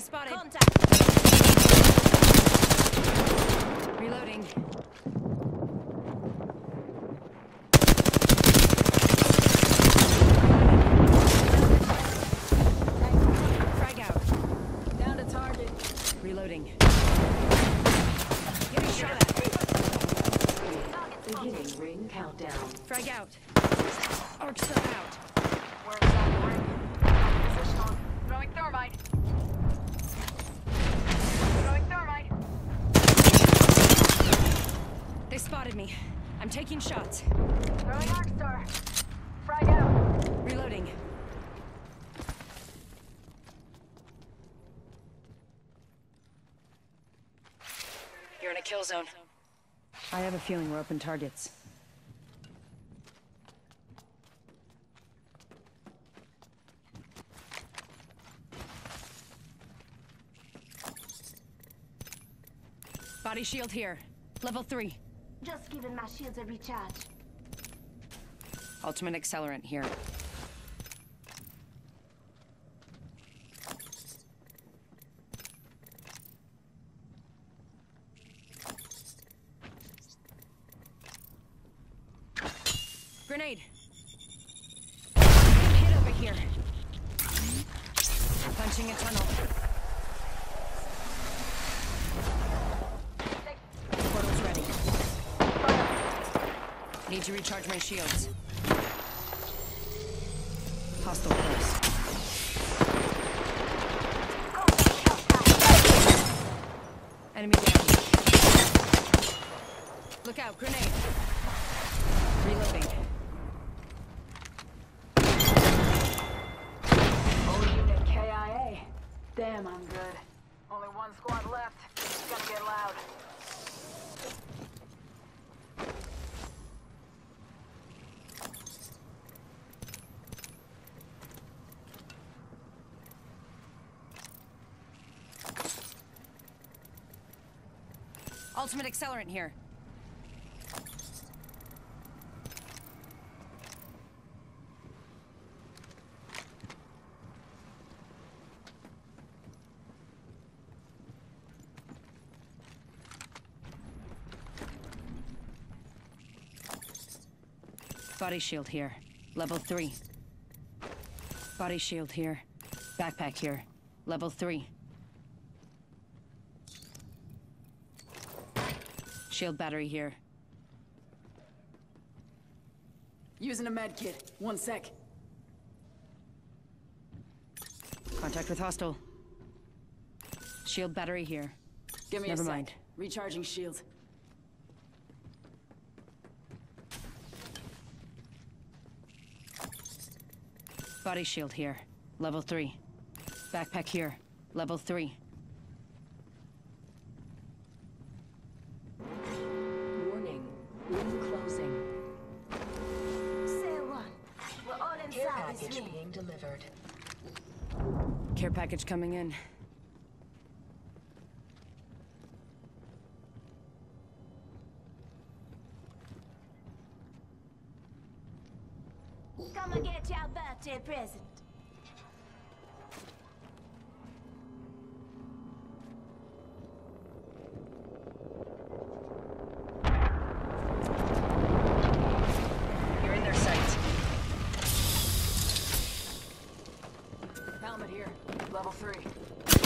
Enemy spotted. Contact. Reloading. Frag out. Down to target. Reloading. Getting shot at. Beginning ring countdown. Frag out. Arcs are out. We're inside the ring. Positional. Throwing thermite. Throwing thermite. They spotted me. I'm taking shots. Throwing arc star. Frag out. Reloading. You're in a kill zone. I have a feeling we're open targets. Body shield here. Level 3. Just giving my shields a recharge. Ultimate accelerant here. Grenade. Hit over here. Punching a tunnel. Need to recharge my shields. Hostile close. Enemy down. Look out, grenade. Reloading. Whole unit KIA. Damn, I'm good. Only one squad left. It's gonna get loud. Ultimate accelerant here. Body shield here. Level 3. Body shield here. Backpack here. Level 3. Shield battery here. Using a med kit. One sec. Contact with hostile. Shield battery here. Give me Never a sec. mind. Recharging shield. Body shield here. Level 3. Backpack here. Level 3. Package being delivered. Care package coming in. Come and get your birthday present. level 3.